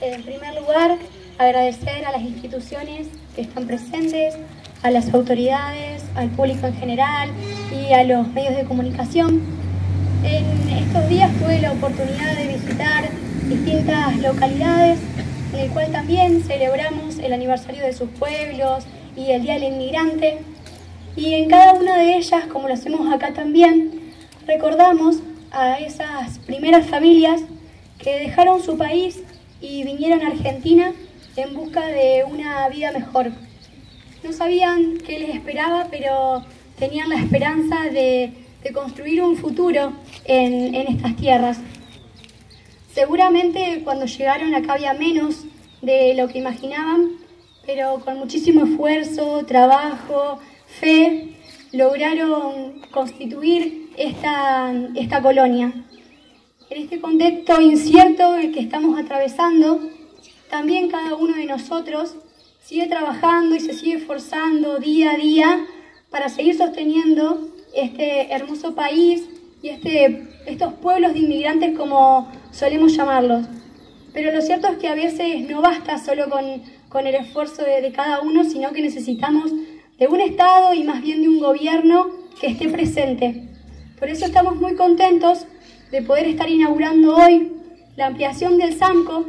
En primer lugar, agradecer a las instituciones que están presentes, a las autoridades, al público en general y a los medios de comunicación. En estos días tuve la oportunidad de visitar distintas localidades en el cual también celebramos el aniversario de sus pueblos y el Día del Inmigrante. Y en cada una de ellas, como lo hacemos acá también, recordamos a esas primeras familias que dejaron su país y vinieron a Argentina en busca de una vida mejor. No sabían qué les esperaba, pero tenían la esperanza de, construir un futuro en, en estas tierras. Seguramente cuando llegaron acá había menos de lo que imaginaban, pero con muchísimo esfuerzo, trabajo, fe, lograron constituir esta, esta colonia. En este contexto incierto el que estamos atravesando, también cada uno de nosotros sigue trabajando y se sigue esforzando día a día para seguir sosteniendo este hermoso país y este, estos pueblos de inmigrantes como solemos llamarlos. Pero lo cierto es que a veces no basta solo con, el esfuerzo de, de cada uno, sino que necesitamos de un Estado y más bien de un gobierno que esté presente. Por eso estamos muy contentos de poder estar inaugurando hoy la ampliación del SAMCO,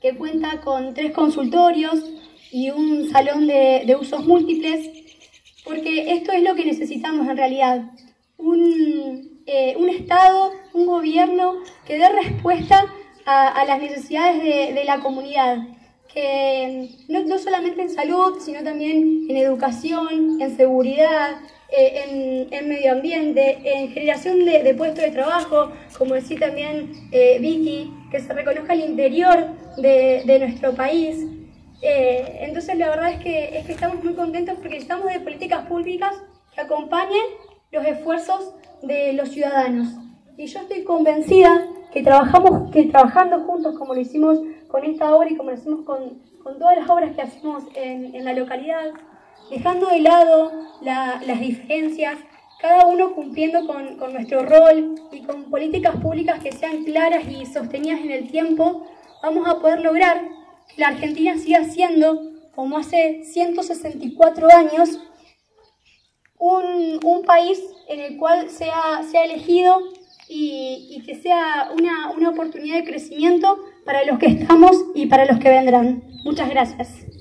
que cuenta con tres consultorios y un salón de, usos múltiples, porque esto es lo que necesitamos en realidad, un, eh, Estado, un gobierno que dé respuesta a, las necesidades de la comunidad que no, solamente en salud, sino también en educación, en seguridad, eh, en, medio ambiente, en generación de, puestos de trabajo, como decía también eh, Vicky, que se reconozca el interior de, nuestro país. Eh, entonces la verdad es que, es que estamos muy contentos porque estamos de políticas públicas que acompañen los esfuerzos de los ciudadanos. Y yo estoy convencida que trabajamos, que trabajando juntos como lo hicimos con esta obra y como lo hacemos con, todas las obras que hacemos en, la localidad, dejando de lado las diferencias, cada uno cumpliendo con, nuestro rol y con políticas públicas que sean claras y sostenidas en el tiempo, vamos a poder lograr que la Argentina siga siendo, como hace 164 años, un, país en el cual sea, sea elegido y, que sea una, una oportunidad de crecimiento para los que estamos y para los que vendrán. Muchas gracias.